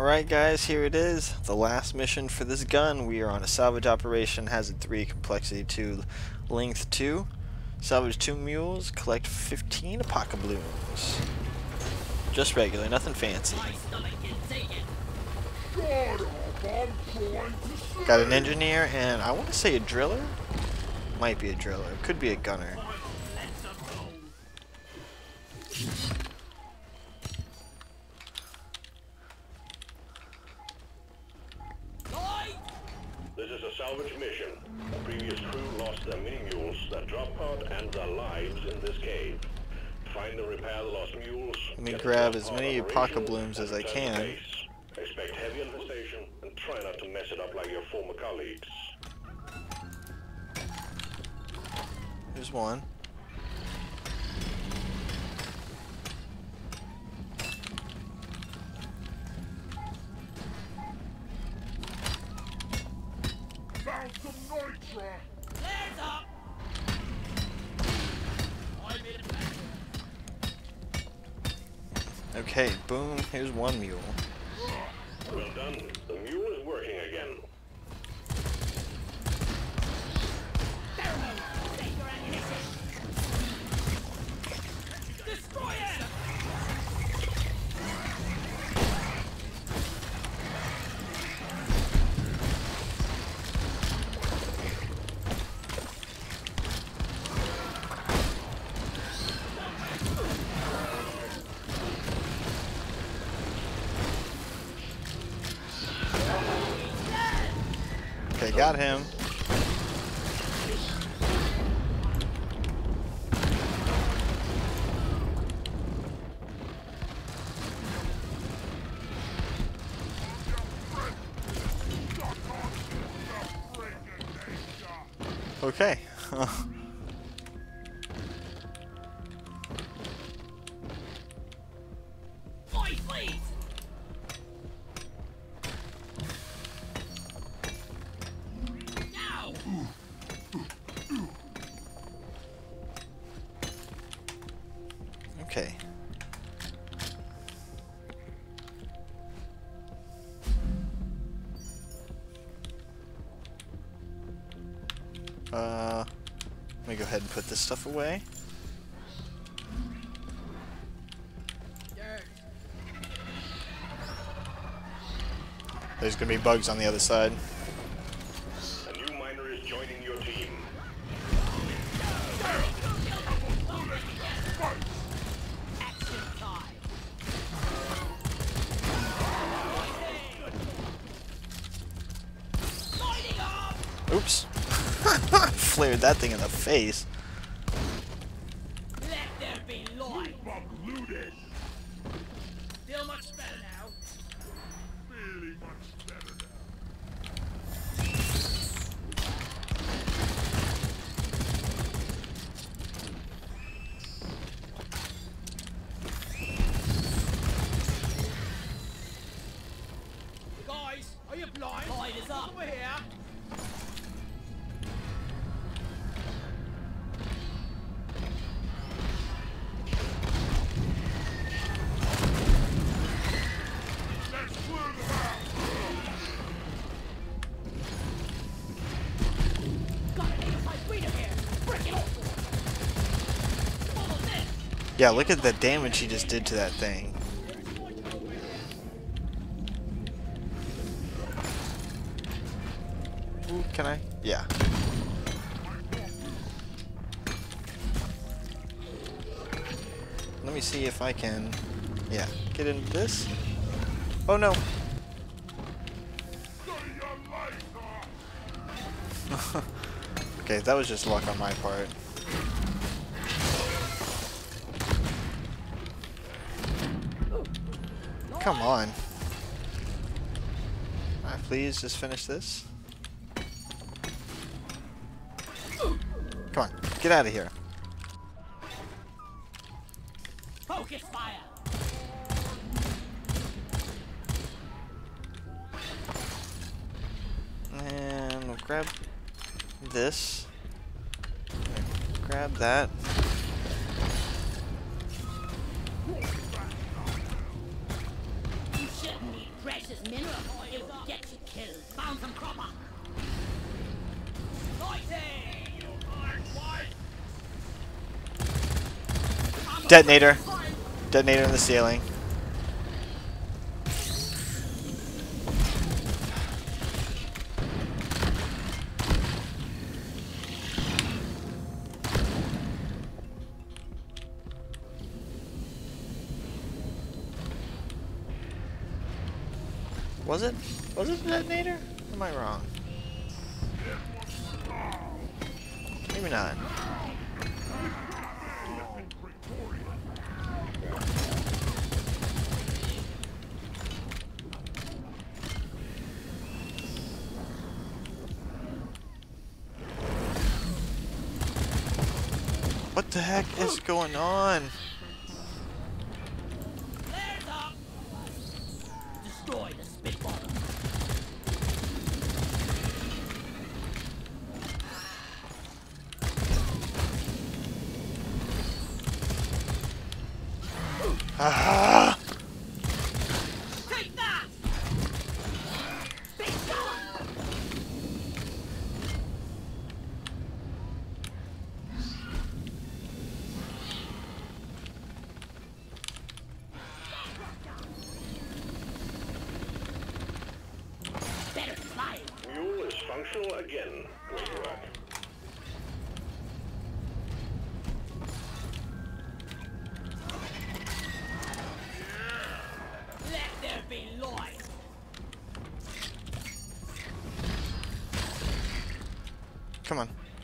Alright guys, here it is. The last mission for this gun. We are on a salvage operation, hazard 3, complexity 2, length 2. Salvage 2 mules, collect 15 apocablooms. Just regular, nothing fancy. Got an engineer and I want to say a driller? Might be a driller, could be a gunner. This is a salvage mission. A previous crew lost their mini-mules, their drop pod, and their lives in this cave. Find and repair the lost mules. Let me grab as many operational, apocablooms as I can. Expect heavy infestation, and try not to mess it up like your former colleagues. Here's one. Okay, boom, here's one mule. Got him. Okay. Uh, let me go ahead and put this stuff away. There's gonna be bugs on the other side. That thing in the face. Yeah, look at the damage he just did to that thing. Can I? Yeah. Let me see if I can, yeah, get into this. Oh no. Okay, that was just luck on my part. Come on. Alright, please just finish this. Come on, get out of here. Focus fire! And we'll grab this. Grab that. Detonator. Detonator in the ceiling. Was it? Was it a detonator? Am I wrong? Maybe not. The heck is going on?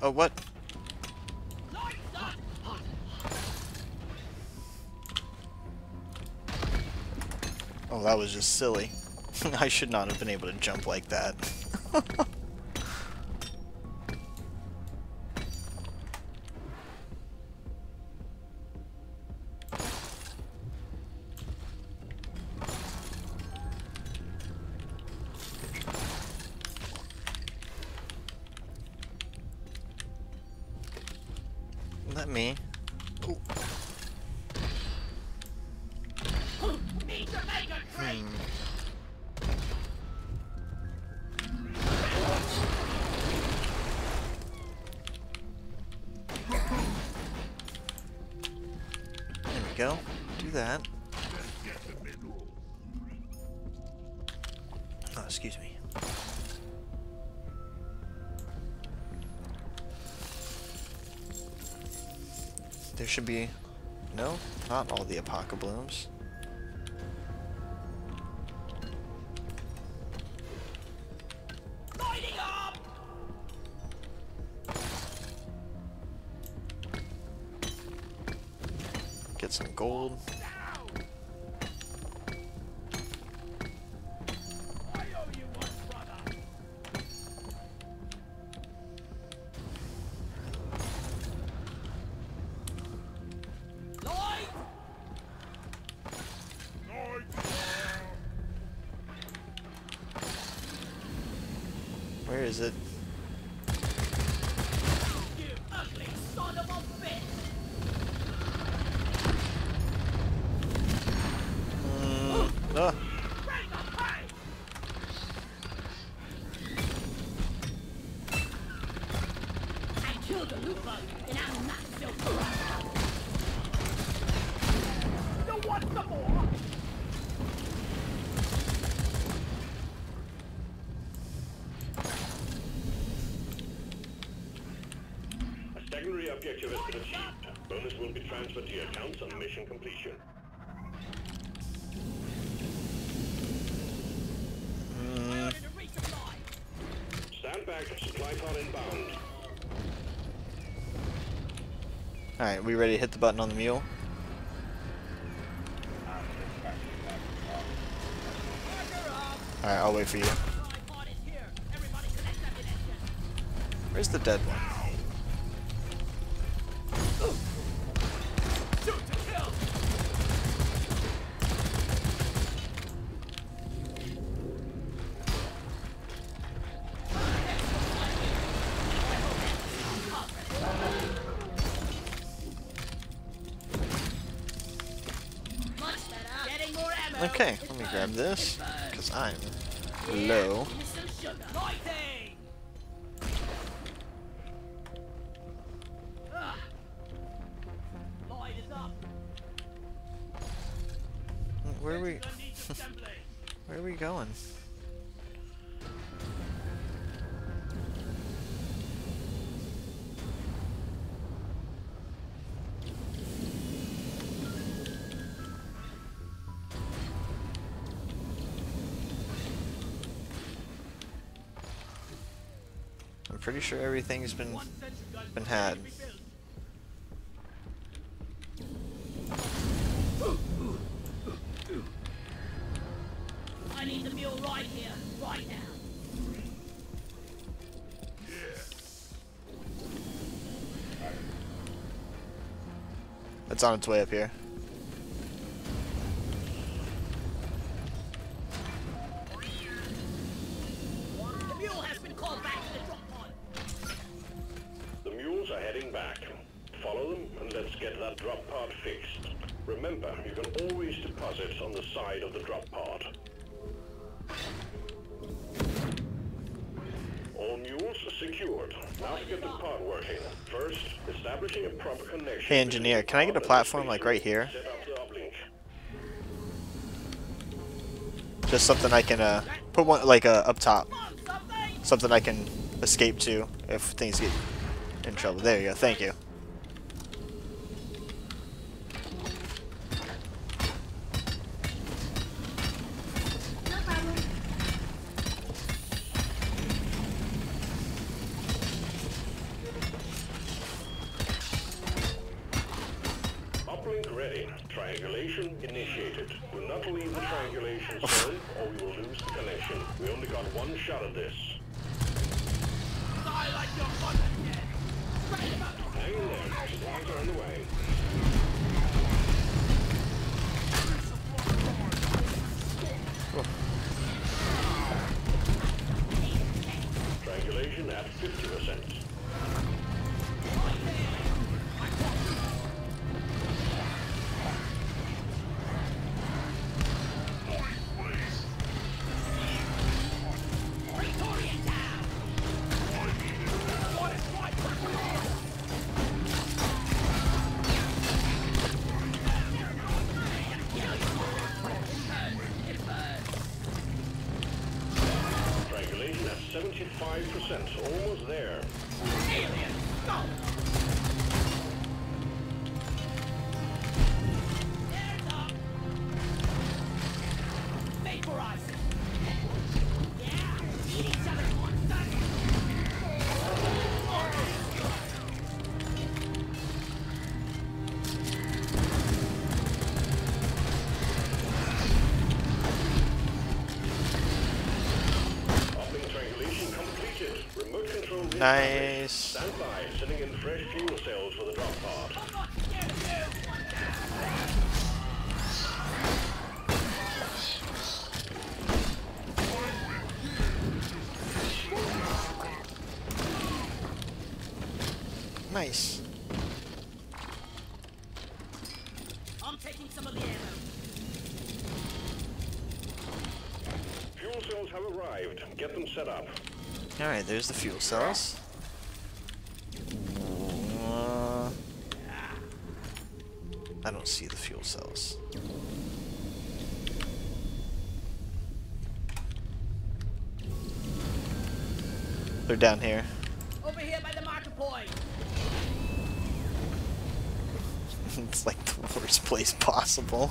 Oh, what? Oh, that was just silly. I should not have been able to jump like that. go. Do that. Oh, excuse me. There should be... No, not all the apocablooms. Lighting is it? You ugly son of a bitch! Mm, ah, Bring the pain! I killed the loot bug, and I'm not so proud. You want some more? A secondary objective has been achieved. Bonus will be transferred to your accounts on mission completion. To resupply. Stand back. Supply pod inbound. Alright, we ready to hit the button on the mule? Alright, I'll wait for you. Tripod is here. Everybody collect ammunition. Where's the dead one? This, because I'm low. Where are we? Where are we going? Pretty sure everything's been One sentry gun been had. I need the mule right here, right now. It's on its way up here. Engineer, can I get a platform, like, right here? Just something I can uh put one like uh, up top. Something I can escape to if things get in trouble. There you go. Thank you. No problem. Uplink ready. Triangulation initiated. Do not leave the triangulation zone or we will lose the connection. We only got one shot at this. Die like your mother did! Hang in Supplies are on the way. Triangulation at 75%. Almost there. Alien! Go! You! Nice. I'm taking some of the ammo. Fuel cells have arrived. Get them set up. All right, there's the fuel cells. Uh, I don't see the fuel cells. They're down here. Over here by the marker point! it's like the worst place possible.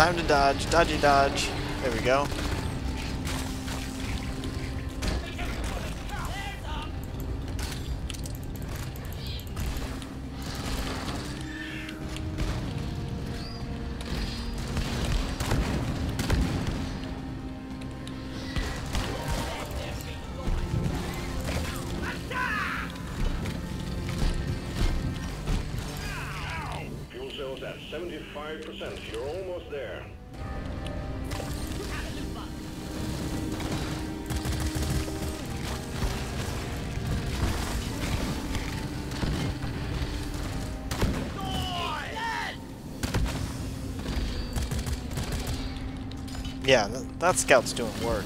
Time to dodge. Dodgy dodge. There we go. At 75%. Yeah, th that scout's doing work.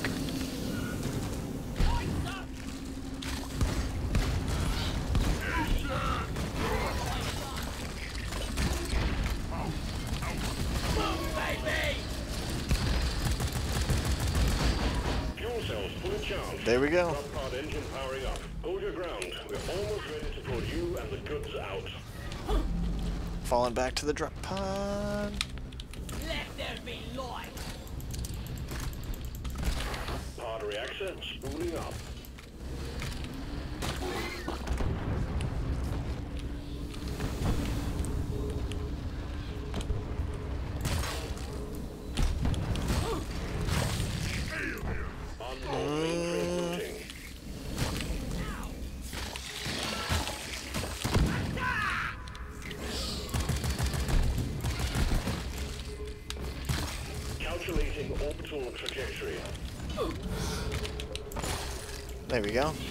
Fuel cells fully charged. There we go. Engine powering up. Hold your ground. We're almost ready to pull you and the goods out. Falling back to the drop pod. Let there be light. Reactor spooling up. There we go.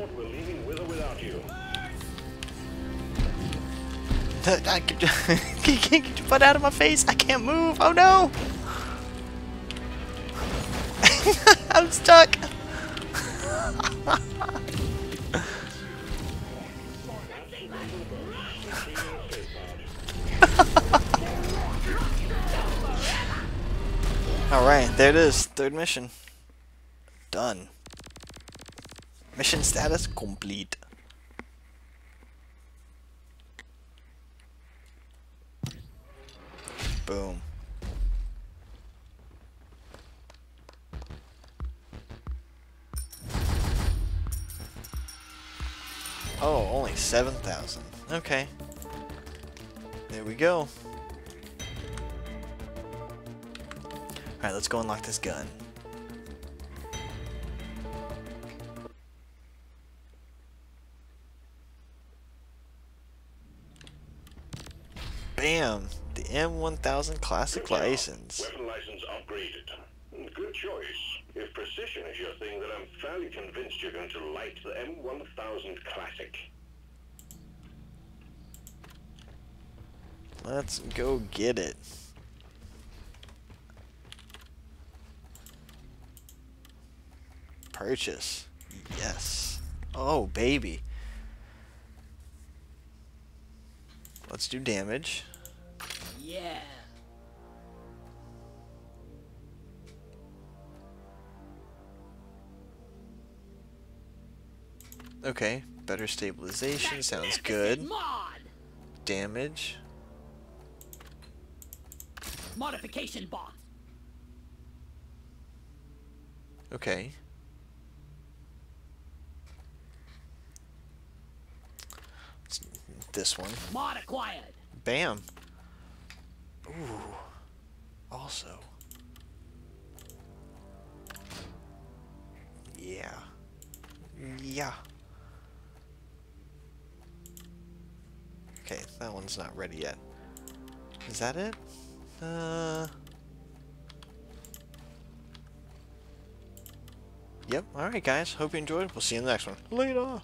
Board, we're leaving with or without you. Get your butt out of my face. I can't move. Oh no. I'm stuck. Alright, there it is. Third mission. Done. Mission status complete. Boom. Oh, only 7,000. Okay. There we go. Alright, let's go unlock this gun. Bam! The M1000 Classic Good. License. Weapon license upgraded. Good choice. If precision is your thing, then I'm fairly convinced you're going to like the M1000 Classic. Let's go get it. Purchase. Yes. Oh, baby. Let's do damage. Yeah. Okay. Better stabilization. Sounds good. Mod! Damage. Modification box. Okay. This one. Mod acquired. Bam. Ooh. Also. Yeah. Yeah. Okay, that one's not ready yet. Is that it? Uh... Yep, alright guys, hope you enjoyed. We'll see you in the next one. Later!